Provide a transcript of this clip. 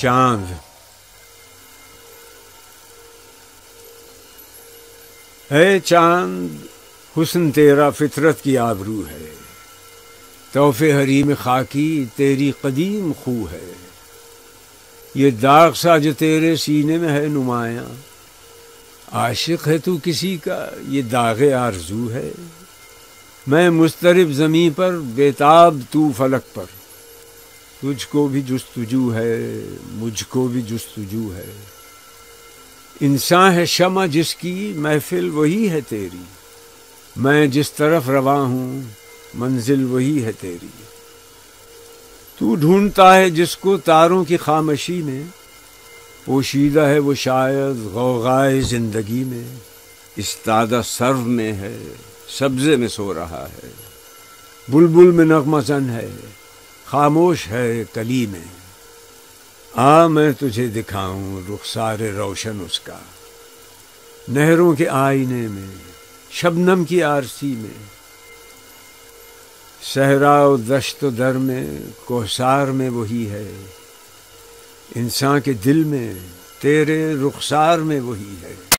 चाँद है चाँद हुस्न तेरा फितरत की आबरू है। तोहफे हरीम खाकी तेरी कदीम खू है। ये दाग सा जो तेरे सीने में है नुमाया। आशिक है तू किसी का, ये दाग आरज़ू है। मैं मुस्तरब ज़मी पर, बेताब तू फलक पर। तुझको भी जुस्तजू है, मुझको भी जुस्तजू है। इंसान है शमा जिसकी, महफिल वही है तेरी। मैं जिस तरफ़ रवा हूँ, मंजिल वही है तेरी। तू ढूंढता है जिसको तारों की खामशी में। पोशीदा है वो शायद गौगाए ज़िंदगी में। इस्तादा सर्व में है, सब्जे में सो रहा है। बुलबुल में नगमा जन है। खामोश है कली में। आ मैं तुझे दिखाऊँ रुखसार रोशन उसका। नहरों के आईने में, शबनम की आरसी में। सहरा दश्त दर में, कोहसार में वही है। इंसान के दिल में, तेरे रुखसार में वही है।